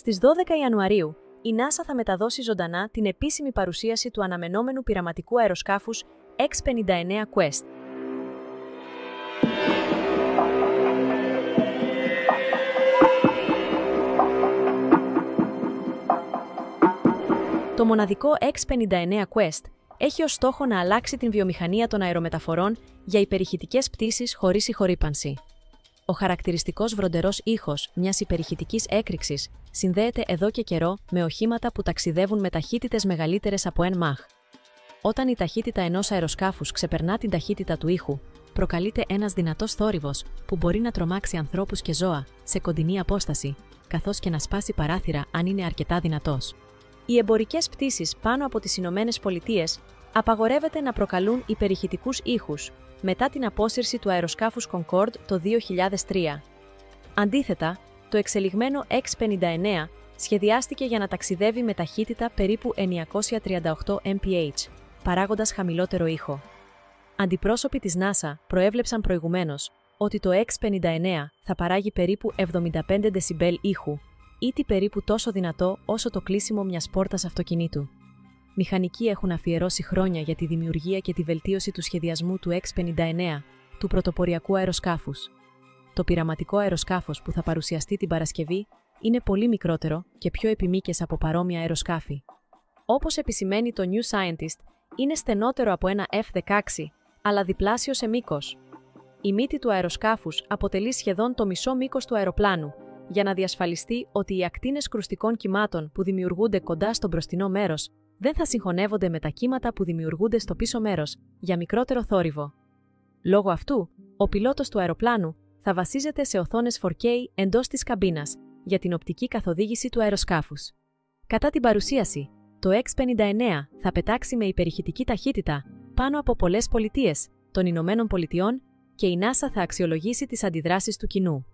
Στις 12 Ιανουαρίου, η NASA θα μεταδώσει ζωντανά την επίσημη παρουσίαση του αναμενόμενου πειραματικού αεροσκάφους X-59 Quest. Το μοναδικό X-59 Quest έχει ως στόχο να αλλάξει την βιομηχανία των αερομεταφορών για υπερηχητικές πτήσεις χωρίς ηχορύπανση. Ο χαρακτηριστικός βροντερός ήχος μιας υπερηχητικής έκρηξης συνδέεται εδώ και καιρό με οχήματα που ταξιδεύουν με ταχύτητες μεγαλύτερες από 1 μαχ. Όταν η ταχύτητα ενός αεροσκάφους ξεπερνά την ταχύτητα του ήχου, προκαλείται ένας δυνατός θόρυβος που μπορεί να τρομάξει ανθρώπους και ζώα σε κοντινή απόσταση, καθώς και να σπάσει παράθυρα αν είναι αρκετά δυνατός. Οι εμπορικές πτήσεις πάνω από τις Ηνωμένες Πολιτείες απαγορεύεται να προκαλούν υπερηχητικούς ήχους μετά την απόσυρση του αεροσκάφους Concorde το 2003. Αντίθετα, το εξελιγμένο X-59 σχεδιάστηκε για να ταξιδεύει με ταχύτητα περίπου 938 mph, παράγοντας χαμηλότερο ήχο. Αντιπρόσωποι της NASA προέβλεψαν προηγουμένως ότι το X-59 θα παράγει περίπου 75 δεσιμπέλ ήχου, ή περίπου τόσο δυνατό όσο το κλείσιμο μιας πόρτας αυτοκινήτου μηχανικοί έχουν αφιερώσει χρόνια για τη δημιουργία και τη βελτίωση του σχεδιασμού του X-59, του πρωτοποριακού αεροσκάφους. Το πειραματικό αεροσκάφος που θα παρουσιαστεί την Παρασκευή είναι πολύ μικρότερο και πιο επιμήκες από παρόμοια αεροσκάφη. Όπως επισημαίνει το New Scientist, είναι στενότερο από ένα F-16, αλλά διπλάσιο σε μήκος. Η μύτη του αεροσκάφους αποτελεί σχεδόν το μισό μήκος του αεροπλάνου, για να διασφαλιστεί ότι οι ακτίνες κρουστικών κυμάτων που δημιουργούνται κοντά στο μπροστινό μέρος δεν θα συγχωνεύονται με τα κύματα που δημιουργούνται στο πίσω μέρος για μικρότερο θόρυβο. Λόγω αυτού, ο πιλότος του αεροπλάνου θα βασίζεται σε οθόνες 4K εντός της καμπίνας για την οπτική καθοδήγηση του αεροσκάφους. Κατά την παρουσίαση, το X-59 θα πετάξει με υπερηχητική ταχύτητα πάνω από πολλές πολιτείες των Ηνωμένων Πολιτειών και η NASA θα αξιολογήσει τις αντιδράσεις του κοινού.